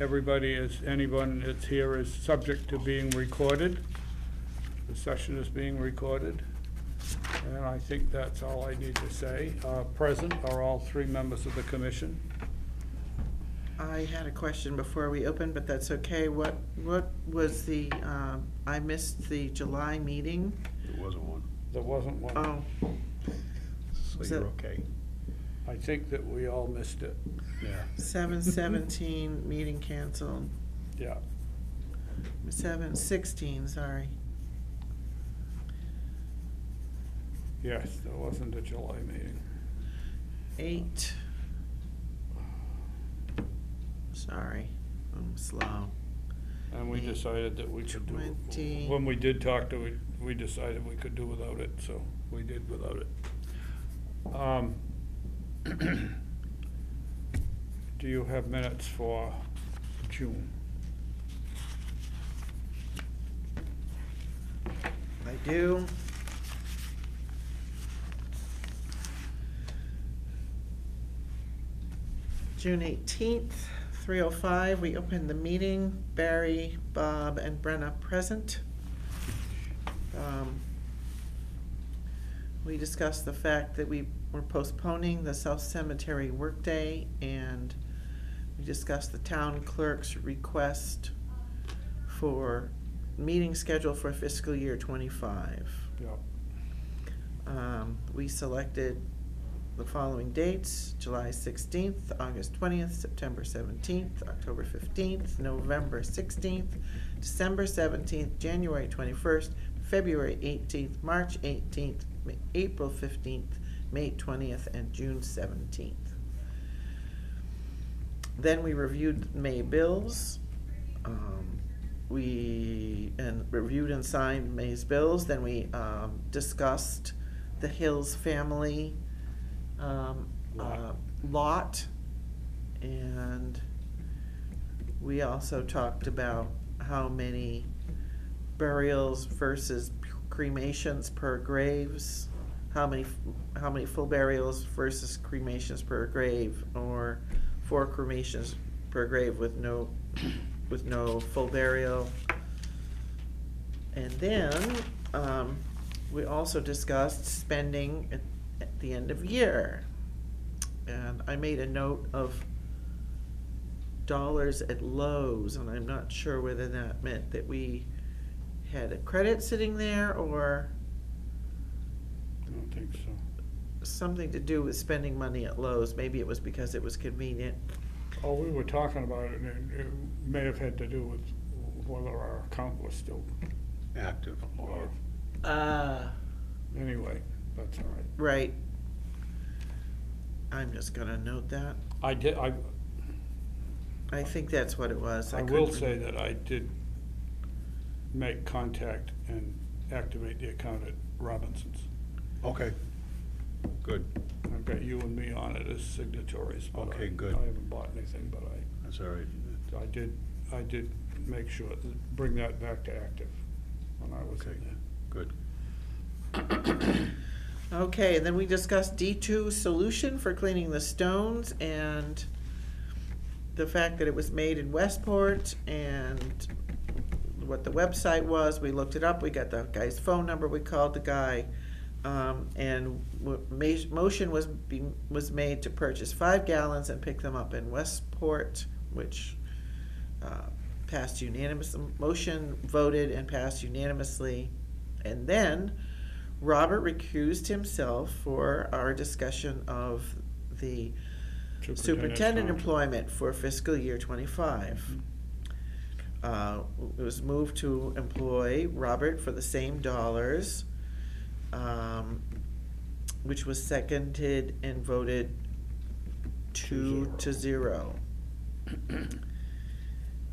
everybody is, anyone that's here is subject to being recorded. The session is being recorded. And I think that's all I need to say. Uh, Present are all three members of the commission. I had a question before we opened, but that's okay. What, what was the, um, I missed the July meeting? There wasn't one, There wasn't one. Oh, so Was you're okay. I think that we all missed it. Yeah. seven seventeen, meeting canceled. Yeah. Seven sixteen, sorry. Yes, there wasn't a July meeting. Eight. Sorry, I'm slow. And we Eight, decided that we could do, twenty. when we did talk to it, we decided we could do without it, so we did without it. Um, Do you have minutes for June? I do. June eighteenth, three oh five, we opened the meeting, Barry, Bob, and Brenna present. Um, We discussed the fact that we were postponing the South Cemetery workday, and we discussed the town clerk's request for meeting schedule for fiscal year twenty-five. Yep. Um, we selected the following dates, July sixteenth, August twentieth, September seventeenth, October fifteenth, November sixteenth, December seventeenth, January twenty-first, February eighteenth, March eighteenth, April fifteenth, May twentieth, and June seventeenth. Then we reviewed May bills. Um, we, and reviewed and signed May's bills, then we, um, discussed the Hills family, um, uh, Lot. lot. And we also talked about how many burials versus cremations per graves. How many, how many full burials versus cremations per grave, or four cremations per grave with no, with no full burial. And then, um, we also discussed spending at, at the end of year. And I made a note of dollars at Lowe's, and I'm not sure whether that meant that we had a credit sitting there or I don't think so. something to do with spending money at Lowe's. Maybe it was because it was convenient. Oh, we were talking about it, and it may have had to do with whether our account was still, Active or, Uh, anyway, that's all right. right. I'm just gonna note that. I did, I, I think that's what it was. I will couldn't say that I did make contact and activate the account at Robinson's. okay, good, I've got you and me on it as signatories, but I, Okay, good. I haven't bought anything, but I, that's all right. I did, I did make sure, bring that back to active when I was Okay. in there. Good. Okay, then we discussed D two solution for cleaning the stones and the fact that it was made in Westport and what the website was. We looked it up. We got the guy's phone number. We called the guy. Um, and w- motion was being, was made to purchase five gallons and pick them up in Westport, which, uh, passed unanimous, motion voted and passed unanimously. And then Robert recused himself for our discussion of the superintendent contract. employment for fiscal year twenty-five. Uh, it was moved to employ Robert for the same dollars, um, which was seconded and voted two to zero.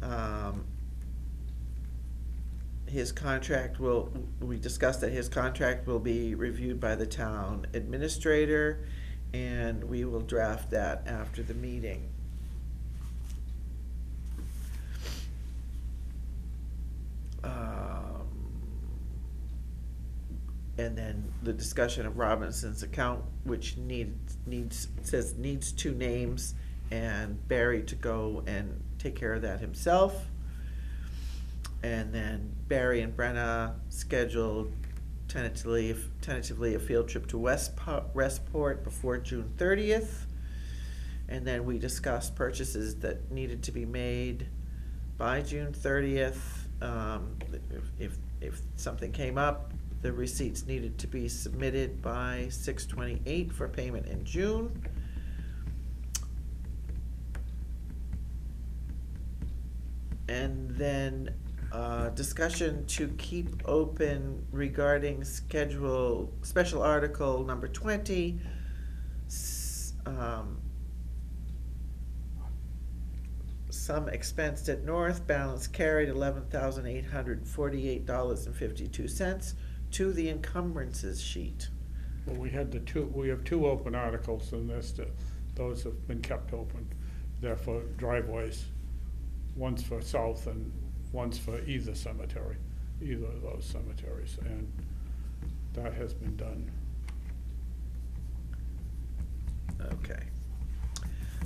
Um, his contract will, we discussed that his contract will be reviewed by the town administrator, and we will draft that after the meeting. Um, And then the discussion of Robinson's account, which needs, needs, says needs two names, and Barry to go and take care of that himself. And then Barry and Brenna scheduled tentatively, tentatively a field trip to Westport, Westport before June thirtieth. And then we discussed purchases that needed to be made by June thirtieth. Um, if, if, if something came up, the receipts needed to be submitted by six twenty-eight for payment in June. And then, uh, discussion to keep open regarding schedule, special article number twenty. um, Some expensed at North, balance carried eleven thousand eight hundred forty-eight dollars and fifty-two cents to the encumbrances sheet. Well, we had the two, we have two open articles in this, those have been kept open. They're for driveways. One's for south and one's for either cemetery, either of those cemeteries, and that has been done. Okay.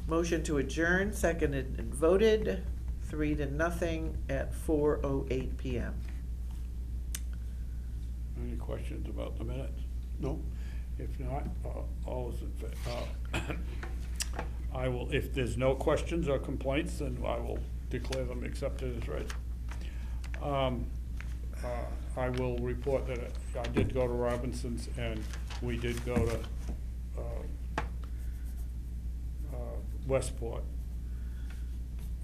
Motion to adjourn, seconded and voted, three to nothing at four oh eight PM. Any questions about the minutes? No? If not, uh, all is in fa- uh, I will, if there's no questions or complaints, then I will declare them accepted as read. Um, uh, I will report that I did go to Robinson's and we did go to, uh, uh, Westport.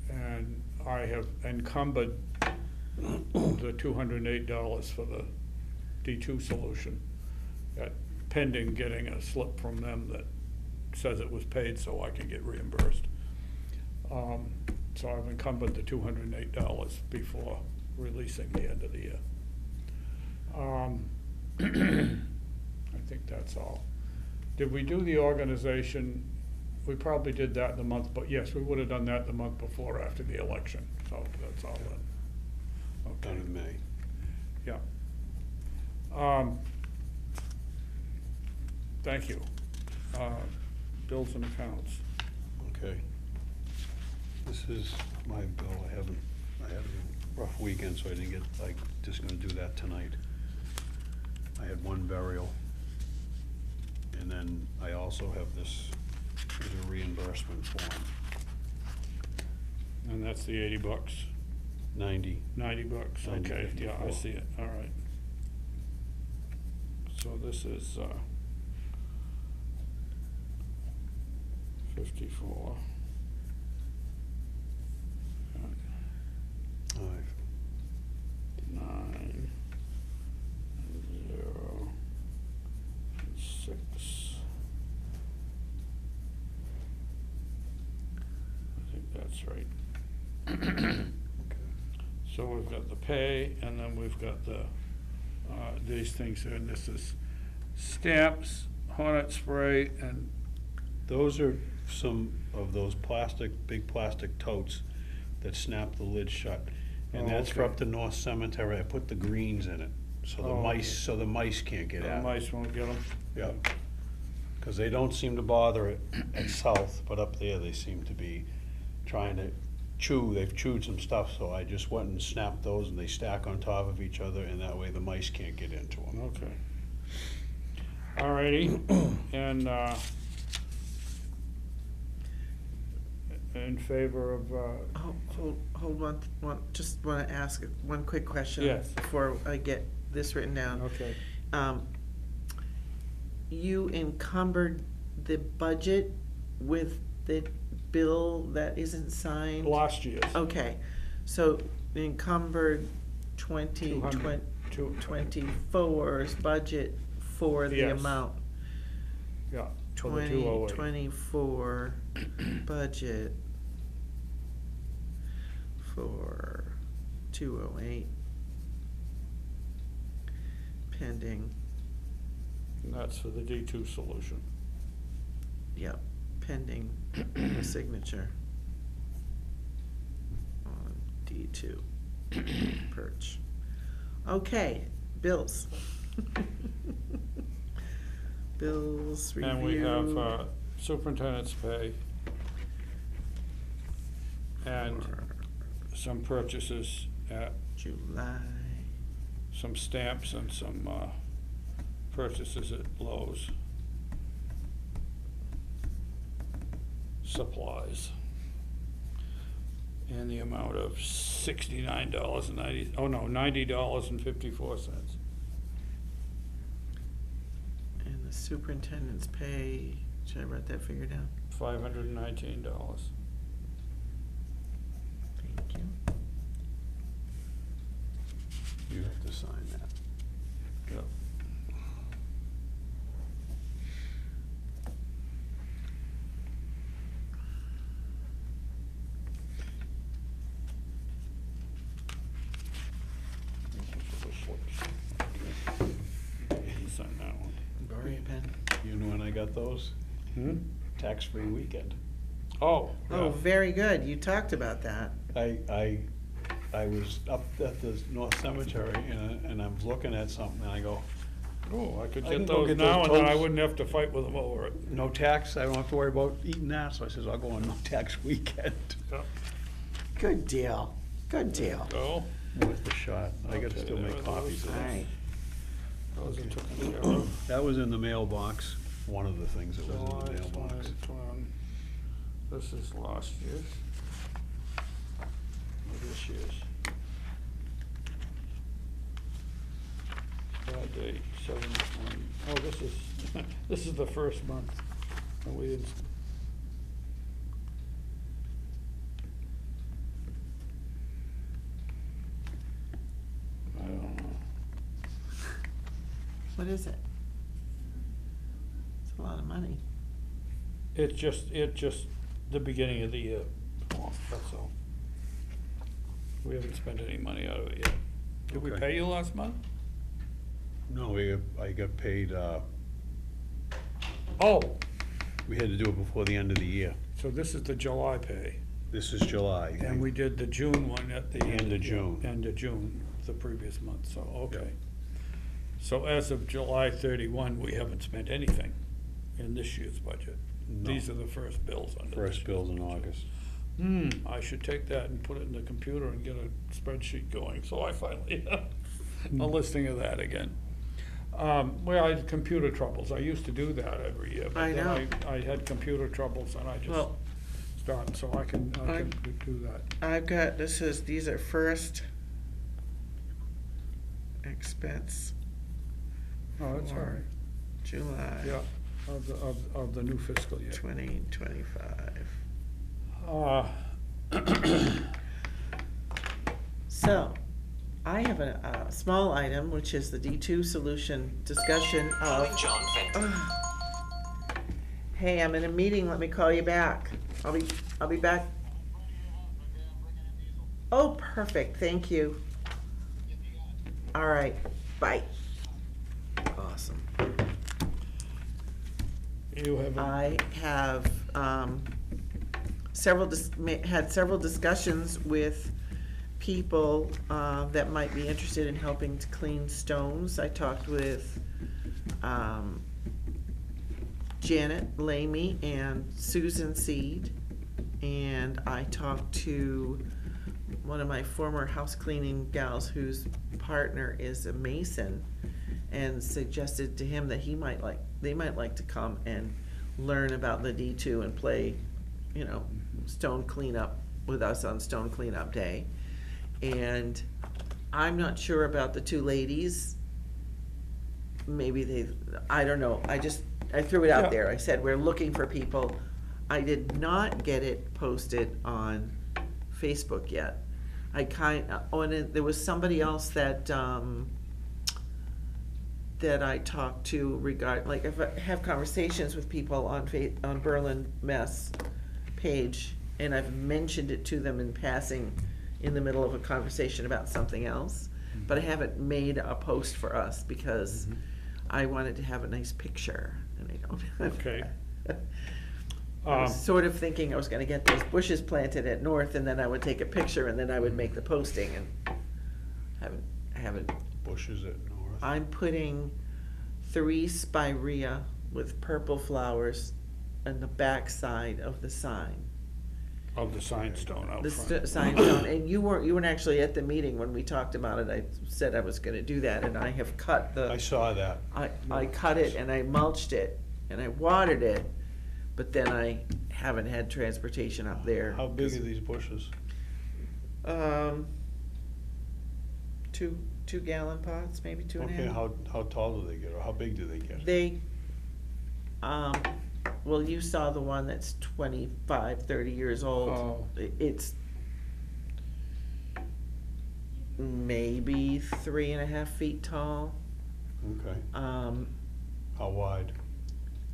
And I have encumbered the two hundred and eight dollars for the D two solution at pending getting a slip from them that says it was paid so I can get reimbursed. Um, so I've encumbered the two hundred and eight dollars before releasing the end of the year. Um, I think that's all. Did we do the organization? We probably did that in the month, but yes, we would have done that the month before after the election, so that's all then. Done Okay. in May. Yeah. Um, Thank you. Uh, Bills and accounts. Okay. This is my bill. I haven't, I had a rough weekend, so I didn't get, like, just gonna do that tonight. I had one burial. And then I also have this, is a reimbursement form, And that's the eighty bucks, ninety. ninety bucks, okay, yeah, I see it, all right. So this is, uh, fifty-four. I've Nine, zero, six. I think that's right. So we've got the pay, and then we've got the, uh, these things, here, and this is stamps, hornet spray, and, Those are some of those plastic, big plastic totes that snap the lid shut. And Oh, that's for okay. up to North Cemetery. I put the greens in it, so the Oh, okay. mice, so the mice can't get out. the at it. mice won't get them. Yeah. Cause they don't seem to bother it at South, but up there they seem to be trying to chew, they've chewed some stuff, so I just went and snapped those and they stack on top of each other and that way the mice can't get into them. Okay. Alrighty, and, uh, in favor of, uh, Oh, hold, hold one, one, just wanna ask one quick question. Yes. Before I get this written down. okay, Um, you encumbered the budget with the bill that isn't signed? last year's. Okay, so encumbered twenty, 200, twen- two- twenty-four's budget for the Yes. amount. Yeah, for the Twenty, two oh eight. twenty-four budget for two oh eight. Pending, And that's for the D two solution. yep, pending the signature on D two, perch. Okay, bills. Bills review. And we have uh, superintendent's pay. And for some purchases at, July, some stamps and some, uh, purchases at Lowe's. Supplies. In the amount of sixty-nine dollars and ninety, oh no, ninety dollars and fifty-four cents. and the superintendent's pay, should I write that figure down? Five hundred and nineteen dollars. Thank you. You have to sign that. Yep. Sign that one. Borrow your pen. You know when I got those? Hmm? Tax-free weekend. Oh, Oh, yeah. very good, you talked about that. I, I, I was up at the North Cemetery and, I- and I'm looking at something and I go, Oh, I could I get can go those get now those and then I totes. wouldn't have to fight with them over it. no tax, I don't have to worry about eating that, so I says, I'll go on no tax weekend. Yep. Good deal, good deal. Go. Worth the shot. I gotta Okay, still there make it copies of All that. right, Those are taken care of. That was in the mailbox, one of the things that was in July the mailbox. 2021. This is last year's. Or This year's. Start date, seven, one, oh, this is, this is the first month. And we didn't. I don't know. what is it? It's a lot of money. It's just, it just, the beginning of the year, that's all. We haven't spent any money out of it yet. Did we Okay. pay you last month? No, we, I got paid, uh, Oh, we had to do it before the end of the year. so this is the July pay, This is July. and we did the June one at the. End of June. End of June, the previous month, so, okay. So as of July thirty-one, we haven't spent anything in this year's budget. No. These are the first bills under this First bills in budget. August. Hmm, I should take that and put it in the computer and get a spreadsheet going, so I finally have a listing of that again. Um, well, I had computer troubles, I used to do that every year, I but then know. I, I had computer troubles and I just Well, stopped, so I can, I I- can do that. I've got, this is, these are first expense, Oh, that's all For right, July yeah, of the, of, of the new fiscal year. twenty twenty-five. Uh, So, I have a, a small item, which is the D two solution discussion Calling of. John Fenton. Hey, I'm in a meeting, let me call you back. I'll be, I'll be back. Oh, perfect, thank you. All right, bye. You have, a- I have, um, several, dis- had several discussions with people, uh, that might be interested in helping to clean stones. I talked with, um, Janet Lamy and Susan Seed. And I talked to one of my former house cleaning gals whose partner is a mason and suggested to him that he might like, they might like to come and learn about the D two and play, you know, stone cleanup with us on stone cleanup day. And I'm not sure about the two ladies. Maybe they, I don't know, I just, I threw it Yeah. out there, I said, we're looking for people. I did not get it posted on Facebook yet. I kind, oh, and then there was somebody else that, um, that I talk to regard, like, if I have conversations with people on Fa- on Berlin Mass page, and I've mentioned it to them in passing in the middle of a conversation about something else, but I haven't made a post for us because I wanted to have a nice picture, and I don't have Okay. that. I was um, sort of thinking I was gonna get those bushes planted at North, and then I would take a picture, and then I would make the posting, and haven't, I haven't Bushes at North. I'm putting three spirea with purple flowers on the back side of the sign. Of the sign stone out the front. st- sign stone, and you weren't, you weren't actually at the meeting when we talked about it, I said I was gonna do that, and I have cut the. I saw that. I, I cut it and I mulched it and I watered it, but then I haven't had transportation up there. How big are these bushes? Um, two, two gallon pots, maybe two and a Okay, how, how tall do they get, or how big do they get? They, um, well, you saw the one that's twenty-five, thirty years old. Oh. I- It's maybe three and a half feet tall. Okay, Um, how wide?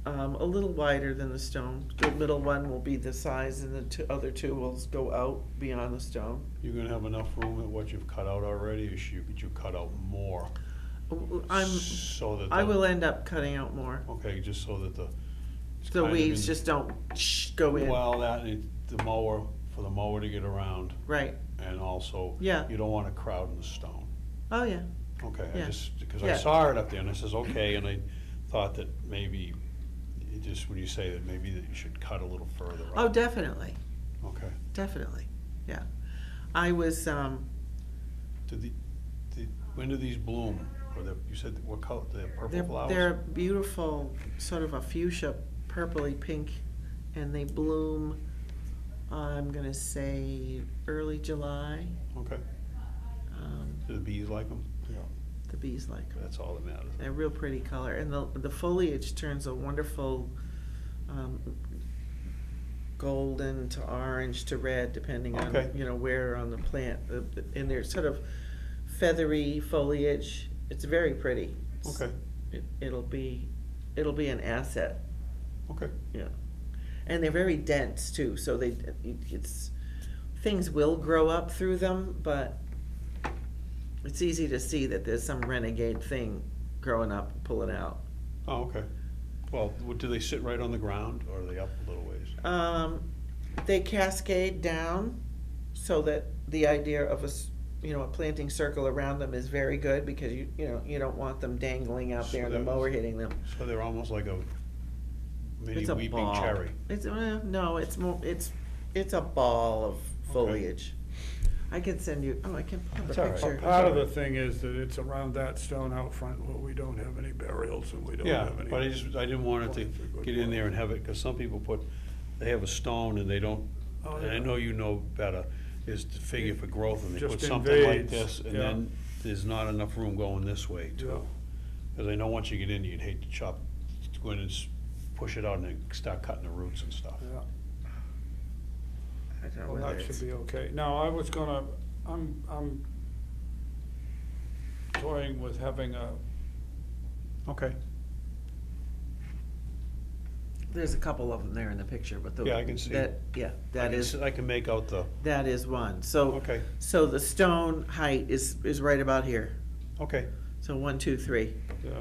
Um, a little wider than the stone. The middle one will be the size and the two, other two will go out beyond the stone. You're gonna have enough room at what you've cut out already, or should you, you cut out more? I'm, So that. I the- will end up cutting out more. Okay, just so that the. it's The kind of weeds in- just don't sh- go in. Well, that, and the mower, for the mower to get around, Right, and also. Yeah. You don't want a crowd in the stone. oh, yeah, Okay, I Yeah. just, because I Yeah. saw it up there, and I says, okay, and I thought that maybe, it just when you say that, maybe that you should cut a little further oh, definitely, Okay. definitely, yeah. I was, um, Did the, the, when do these bloom? Or the, you said, what color, the purple they're, flowers? they're beautiful, sort of a fuchsia, purpley pink, and they bloom, I'm gonna say, early July. Okay, Um, do the bees like them? The bees like. That's all that matters. A real pretty color, and the, the foliage turns a wonderful, um, golden to orange to red, depending on, Okay. you know, where on the plant. And they're sort of feathery foliage, it's very pretty. It's- Okay, It, it'll be, it'll be an asset, okay, yeah. And they're very dense too, so they, it's, things will grow up through them, but it's easy to see that there's some renegade thing growing up, pulling out. oh, okay. Well, do they sit right on the ground, or are they up a little ways? Um, they cascade down so that the idea of a, s- you know, a planting circle around them is very good because you, you know, you don't want them dangling out there and the So that- mower hitting them. So they're almost like a mini It's a weeping ball. cherry. It's, uh, no, it's more, it's, it's a ball of foliage. I can send you, oh, I can put That's a all right. picture. Part of the thing is that it's around that stone out front where we don't have any burials and we don't Yeah, have any. but I just, I didn't want it to Points are good get in there and have it, cause some people put, they have a stone and they don't, Oh, and I yeah. know you know better, is to figure for growth, and they Just put something like invades, this, and yeah. then there's not enough room going this way Yeah. too. Cause I know once you get in, you'd hate to chop, go in and s- push it out and then start cutting the roots and stuff. Yeah. I don't know Well, whether that it's- should be okay. Now, I was gonna, I'm, I'm toying with having a, Okay, There's a couple of them there in the picture, but the. Yeah, I can see. That, yeah, that is I that can is, s- I can make out the, that is one. So, okay, so the stone height is, is right about here. okay, So one, two, three. yeah,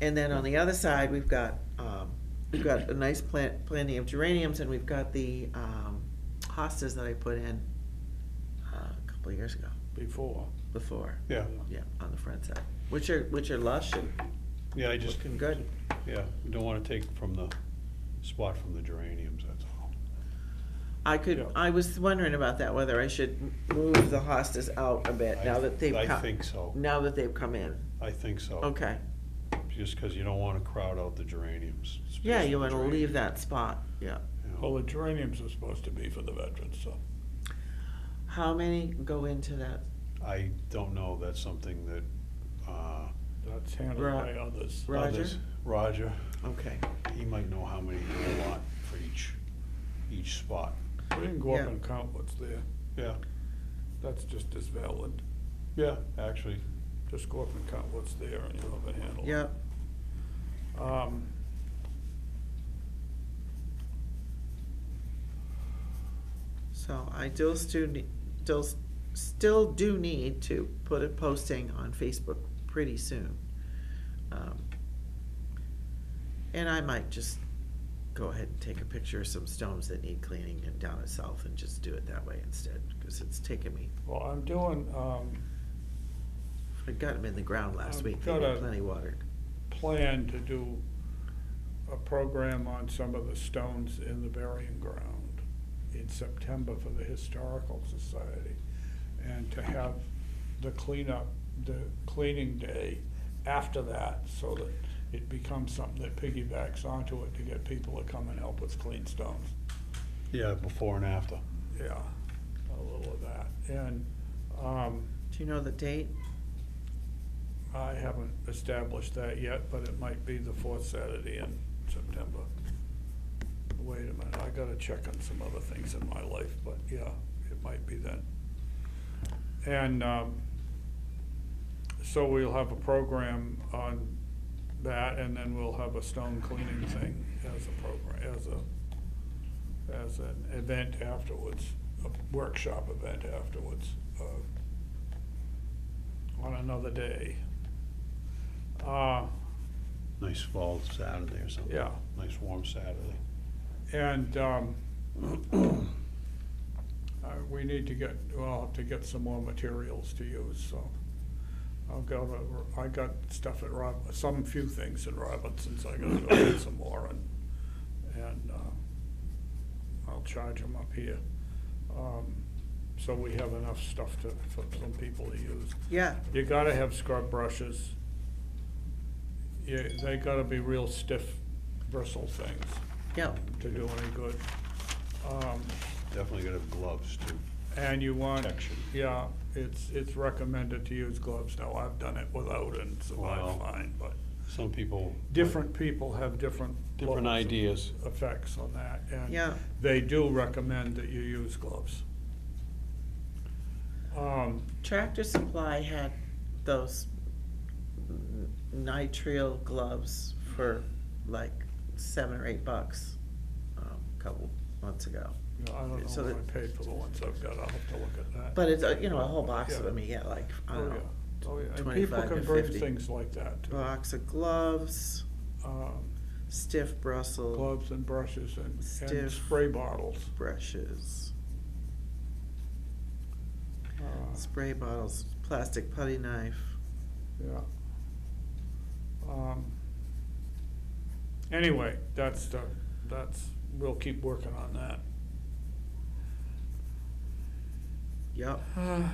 And then on the other side, we've got, um, we've got a nice plant, planting of geraniums, and we've got the, um, hostas that I put in uh, a couple of years ago, before. before, yeah, yeah, on the front side, which are, which are lush and yeah, I just, looking good. yeah, you don't wanna take from the spot from the geraniums, that's all. I could, Yeah. I was wondering about that, whether I should move the hostas out a bit, now I- that they've I come. think so. Now that they've come in, I think so. okay, Just because you don't want to crowd out the geraniums. yeah, space you for wanna leave that spot, yeah. You know. Well, the geraniums are supposed to be for the veterans, so. How many go into that? I don't know, that's something that, uh, That's handled Ro- by others. Roger? others, Roger, Okay, he might know how many you want for each, each spot. We can go up Yeah. and count what's there. Yeah, That's just as valid. yeah, actually, Just go up and count what's there and you'll have a handle. it. yep, Um, so I still still, still, still do need to put a posting on Facebook pretty soon. Um, And I might just go ahead and take a picture of some stones that need cleaning and down at South and just do it that way instead, because it's taken me, well, I'm doing, um, I got them in the ground last I've week, they got a- plenty watered. plan to do a program on some of the stones in the burying ground in September for the Historical Society. And to have the cleanup, the cleaning day after that, so that it becomes something that piggybacks onto it to get people to come and help us clean stones. Yeah, before and after. Yeah, a little of that. And, um, Do you know the date? I haven't established that yet, but it might be the fourth Saturday in September. Wait a minute, I gotta check on some other things in my life, but yeah, it might be then. And, um, so we'll have a program on that, and then we'll have a stone cleaning thing as a program, as a, as an event afterwards, a workshop event afterwards, uh, on another day. Uh, Nice fall Saturday or something. Yeah. Nice warm Saturday. And, um, uh, we need to get, well, to get some more materials to use, so. I'll go to, I got stuff at Rob, some few things at Robinson's, I gotta go get some more and, and, uh, I'll charge them up here. Um, so we have enough stuff to, for some people to use. Yeah, You gotta have scrub brushes. Yeah, they gotta be real stiff bristle things yeah, to do any good. Um, Definitely gotta have gloves too. and you want, Protection. yeah, it's, it's recommended to use gloves. Now, I've done it without and survived Wow. fine, but Some people. different people have different. Different levels of ideas. Effects on that, and Yeah. they do recommend that you use gloves. Um, Tractor Supply had those n- nitrile gloves for like seven or eight bucks, um, a couple months ago. you know, I don't So know what that- I paid for the ones I've got. I'll have to look at that. But it's, uh, you know, a whole box of them, you get like, I Oh, don't yeah. know, Oh, yeah. And people 25 can bring 50. things like that too. box of gloves, Um, stiff Brussels gloves and brushes and, and Stiff. spray bottles. brushes, Uh, spray bottles, plastic putty knife. Yeah. Um, Anyway, that's the, that's, we'll keep working on that. Yep.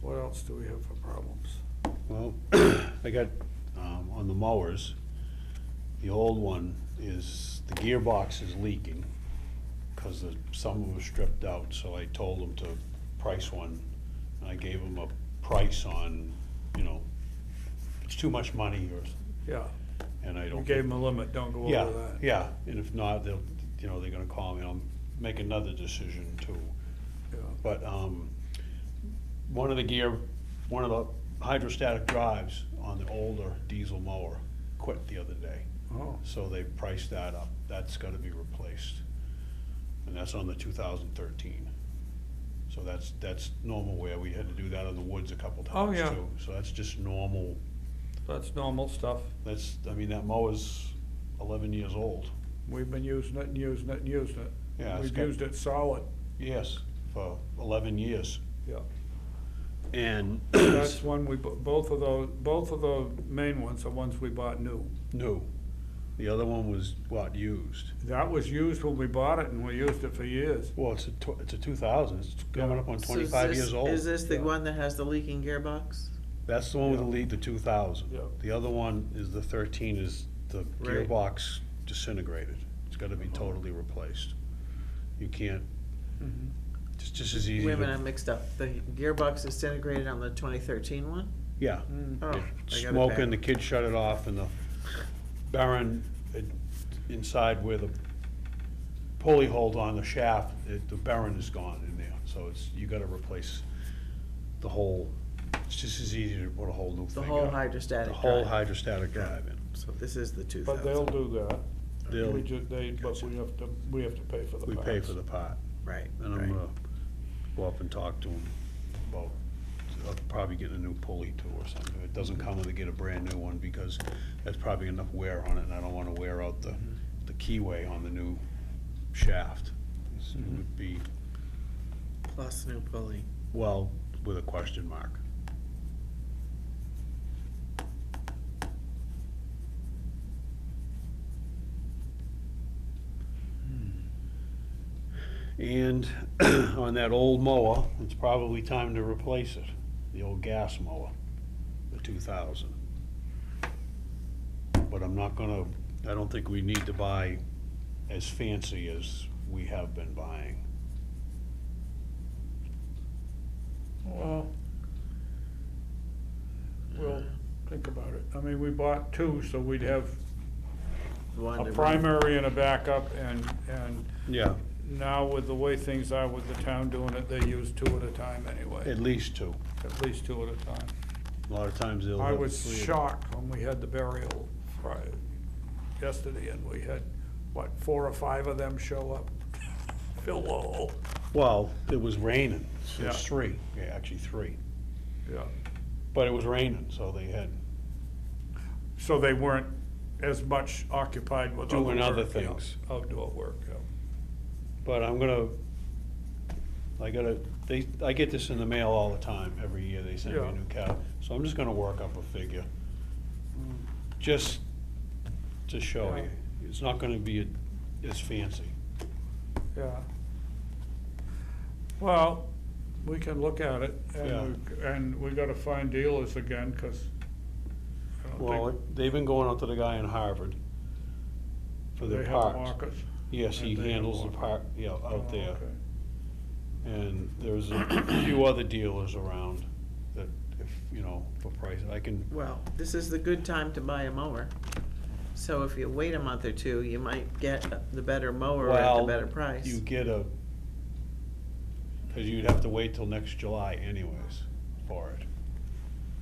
What else do we have for problems? Well, I got, um, on the mowers, the old one is, the gearbox is leaking, cause the, some of them were stripped out, so I told them to price one. And I gave them a price on, you know, it's too much money or, Yeah, and I don't. gave them a limit, don't go Yeah, over that. yeah, and if not, they'll, you know, they're gonna call me, I'll make another decision too. Yeah. But, um, one of the gear, one of the hydrostatic drives on the older diesel mower quit the other day. Oh, So they priced that up, that's gotta be replaced. And that's on the two thousand thirteen. So that's, that's normal wear, we had to do that in the woods a couple Oh, times yeah. too. So that's just normal, that's normal stuff. that's, I mean, that mower's eleven years old. We've been using it and using it and using it. Yeah, it's We've got- used it solid, Yes, for eleven years. yeah. And That's one we, bu- both of those, both of the main ones are ones we bought new. new. The other one was what, used? That was used when we bought it and we used it for years. Well, it's a, tw- it's a two thousand, it's coming up on So is twenty-five this- years old. Is this the Yeah. one that has the leaking gearbox? That's the one with the lead, the two thousand. Yeah. The other one is the thirteen, is the Right. gearbox disintegrated. It's gotta be totally replaced. You can't, it's just as easy Wait a minute, to, I'm mixed up. The gearbox disintegrated on the twenty thirteen one? yeah. Mm. Oh, I got It's it Smoking, the kid shut it off and the bearing, it- inside where the pulley hold on the shaft, it, the bearing is gone in there. So it's, you gotta replace the whole, it's just as easy to put a whole new The thing whole up. hydrostatic The whole drive. hydrostatic drive in. So this is the two But they'll thousand, do that. They'll- We ju, they, but we have to, we have to pay for the We parts. pay for the part. right, And I'm right. gonna go up and talk to him about, uh, probably getting a new pulley too or something. If it doesn't come with it, get a brand new one because that's probably enough wear on it and I don't wanna wear out the, the keyway on the new shaft. It would be, Plus new pulley. well, with a question mark. And on that old mower, it's probably time to replace it, the old gas mower, the two thousand. But I'm not gonna, I don't think we need to buy as fancy as we have been buying. Well, we'll think about it. I mean, we bought two, so we'd have One a to- primary and a backup, and, and Yeah. Now with the way things are with the town doing it, they use two at a time anyway, At least two. at least two at a time. A lot of times they'll I have was three shocked when we had the burial Friday, yesterday, and we had, what, four or five of them show up? Fill the hole, Well, it was raining, so Yeah. it's three, yeah, actually three. yeah. But it was raining, so they had, So they weren't as much occupied with other Doing other work, yeah, things. Outdoor work, yeah. But I'm gonna, I gotta, they, I get this in the mail all the time, every year they send me Yeah. a new cow. So I'm just gonna work up a figure, just to show Yeah. you. It's not gonna be as fancy. Yeah. Well, we can look at it, and, we- and we gotta find dealers again, cause I don't Well, think they've been going out to the guy in Harvard for they their have parts. markers. Yes, he and they handles the markers. part, yeah, Oh, out there. okay. And there's a few other dealers around that, if, you know, for price, I can, Well, this is the good time to buy a mower. So if you wait a month or two, you might get the better mower at the well, better price. you get a, cause you'd have to wait till next July anyways for it.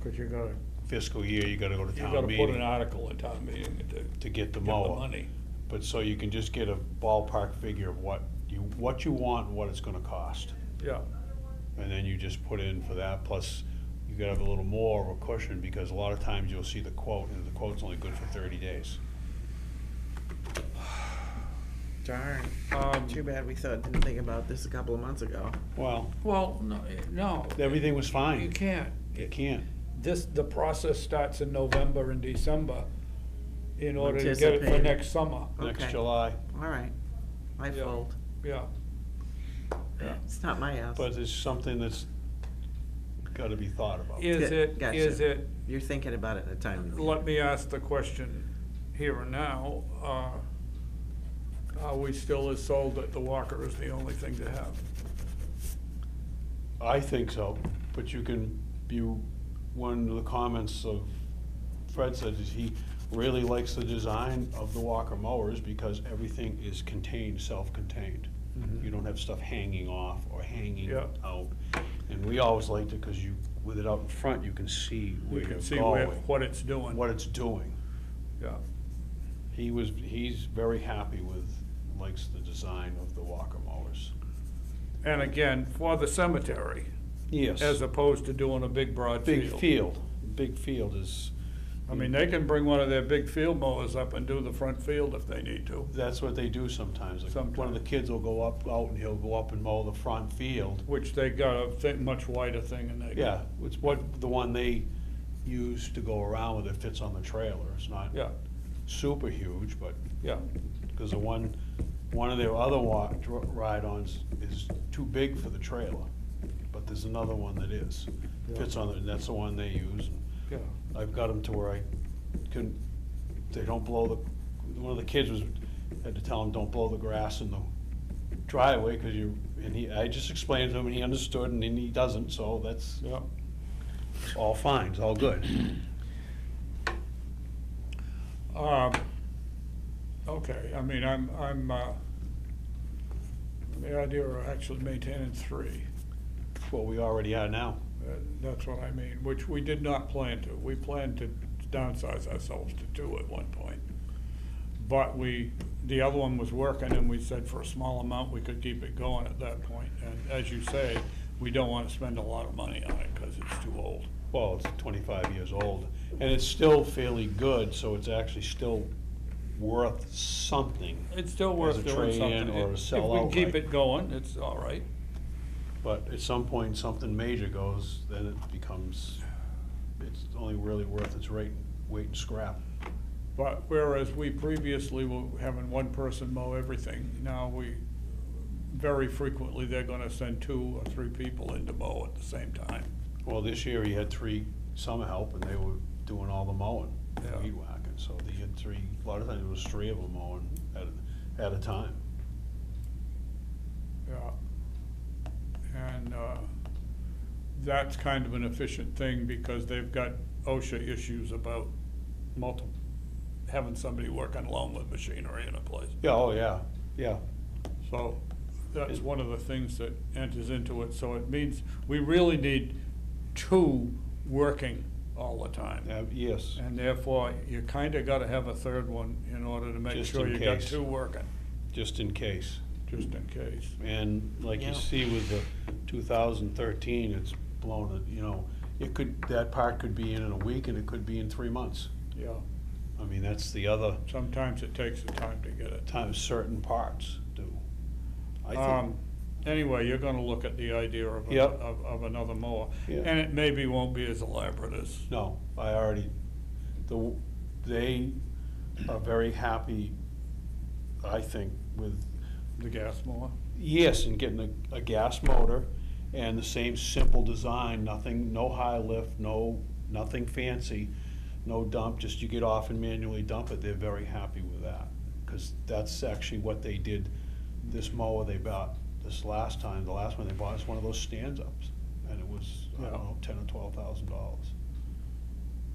Cause you gotta, Fiscal year, you gotta go to you town gotta put an meeting article in town meeting to get to get the the mower. money. But so you can just get a ballpark figure of what you, what you want and what it's gonna cost. Yeah, And then you just put in for that, plus you gotta have a little more of a cushion, because a lot of times you'll see the quote, and the quote's only good for thirty days. Darn, um, too bad we thought, didn't think about this a couple of months ago. Well, well, no, no. everything was fine. You fine. can't. You can't. This, the process starts in November and December in order to get it for Anticipated. next summer, Next Okay. July, All right, I Yeah. fold. yeah. Yeah. It's not my house. but it's something that's gotta be thought about. Is Good, it, gotcha. is it, You're thinking about it in a time. let me ask the question here and now, uh, are we still as sold that the Walker is the only thing to have? I think so, but you can, you, one of the comments of Fred said is he really likes the design of the Walker mowers because everything is contained, self-contained. Mhm. You don't have stuff hanging off or hanging Yeah. out. And we always liked it because you, with it out in front, you can see where We you're can see where, going, what it's doing. what it's doing. Yeah, He was, he's very happy with, likes the design of the Walker mowers. and again, for the cemetery, Yes. as opposed to doing a big broad field. Big field. field, big field is, I mean, they can bring one of their big field mowers up and do the front field if they need to, that's what they do sometimes. Like, One of the kids will go up, out and he'll go up and mow the front field. which they got a thi- much wider thing and they. Yeah, it's what, the one they use to go around with, it fits on the trailer. It's not Yeah, super huge, but, yeah, because the one, one of their other wa, dr- ride-ons is too big for the trailer. But there's another one that is, fits on it, and that's the one they use. yeah. I've got them to where I can, they don't blow the, one of the kids was, had to tell him, don't blow the grass in the driveway, cause you, and he, I just explained to him, and he understood, and then he doesn't, so that's Yeah. all fine, it's all good. Um, okay, I mean, I'm, I'm, uh, the idea of actually maintaining three, Well, we already are now. Uh, that's what I mean, which we did not plan to. We planned to downsize ourselves to two at one point. But we, the other one was working and we said for a small amount, we could keep it going at that point. And as you say, we don't wanna spend a lot of money on it, cause it's too old. Well, it's twenty-five years old, and it's still fairly good, so it's actually still worth something. It's still worth a doing trade-in something. or a If- we can keep it going, it's all right. But at some point, something major goes, then it becomes, it's only really worth its rate, weight in scrap. But whereas we previously were having one person mow everything, now we very frequently, they're gonna send two or three people in to mow at the same time. Well, this year he had three summer help and they were doing all the mowing, Yeah. weed whacking, so he had three, a lot of times it was three of them mowing at, a- at a time. Yeah. And, uh, that's kind of an efficient thing because they've got OSHA issues about multiple, having somebody working alone with machinery in a place. Yeah, oh, yeah, yeah, So that's one of the things that enters into it. So it means we really need two working all the time. Uh, yes, And therefore, you kinda gotta have a third one in order to make Just sure in you got case. two working, just in case. Just in case. And like Yeah. you see with the two thousand thirteen, it's blown, it. you know, it could, that part could be in in a week and it could be in three months. Yeah, I mean, that's the other sometimes it takes the time to get it. time certain parts do. I Um, think, anyway, you're gonna look at the idea of, a- Yep. of, of another mower. Yeah. And it maybe won't be as elaborate as, no, I already, the, they are very happy, I think, with, the gas mower. yes, and getting a, a gas motor and the same simple design, nothing, no high lift, no, nothing fancy, no dump, just you get off and manually dump it, they're very happy with that. Cause that's actually what they did, this mower they bought this last time, the last one they bought is one of those stand-ups. And it was, I don't know, ten or twelve thousand dollars.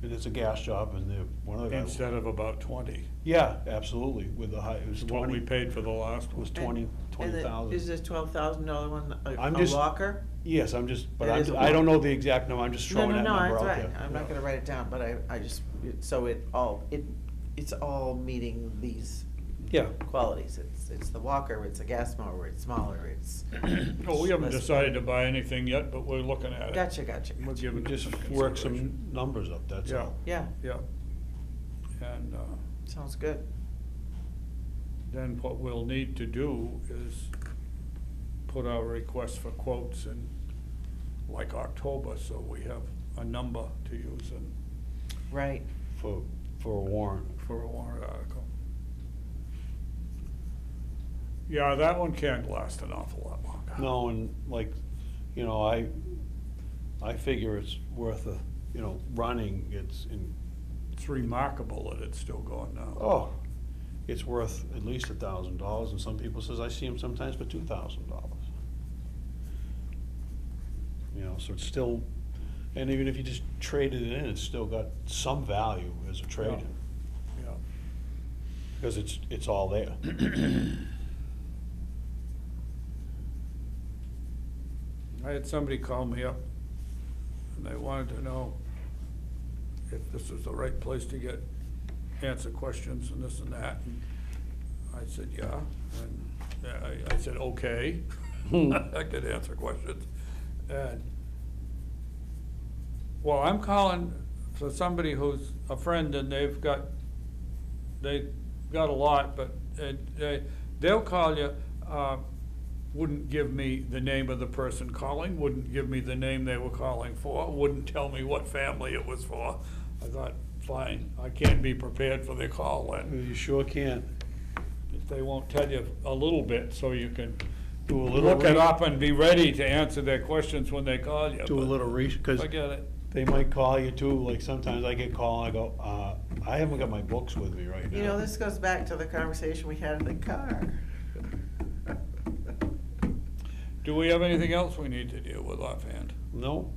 And it's a gas job and they're, one of the guys. Instead of about twenty, Yeah, absolutely, with the high, it was what we twenty, paid for the last it one. was twenty, And twenty the- Is thousand. this twelve thousand dollar one a, I'm a just- walker? Yes, I'm just, but It is I'm, a I don't know the exact number, I'm just No, throwing no, that no, number that's out right, there. I'm not gonna write it down, but I, I just, it- so it all, it, it's all meeting these Yeah, qualities. It's, it's the walker, it's a gas mower, it's smaller, it's. Well, we haven't less- decided to buy anything yet, but we're looking at it. Gotcha, gotcha, We're gotcha. giving it just some work consideration. some numbers up, that's Yeah. all. Yeah, Yeah. And, uh, sounds good. then what we'll need to do is put our request for quotes in like October, so we have a number to use and Right, For, for a warrant. for a warrant article. Yeah, that one can't last an awful lot longer. No, and like, you know, I, I figure it's worth a, you know, running, it's in, It's remarkable that it's still going now. oh, it's worth at least a thousand dollars, and some people says I see them sometimes for two thousand dollars. You know, so it's still, and even if you just traded it in, it's still got some value as a trade-in, Yeah. because it's, it's all there. I had somebody call me up, and they wanted to know if this was the right place to get, answer questions and this and that. And I said, yeah, and I, I said, okay, I could answer questions. And, well, I'm calling for somebody who's a friend and they've got, they got a lot, but uh, they, they'll call you, uh, wouldn't give me the name of the person calling, wouldn't give me the name they were calling for, wouldn't tell me what family it was for. I thought, fine, I can't be prepared for their call then. You sure can. If they won't tell you a little bit, so you can Do a little. look it re- up and be ready to answer their questions when they call you. Do a but little research, because Forget it. they might call you too, like sometimes I get called, I go, uh, I haven't got my books with me right now. You know, this goes back to the conversation we had in the car. Do we have anything else we need to deal with offhand? No,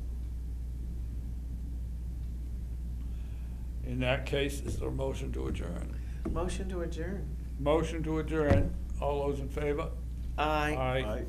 In that case, is there a motion to adjourn? Motion to adjourn. Motion to adjourn, all those in favor? Aye. Aye. I,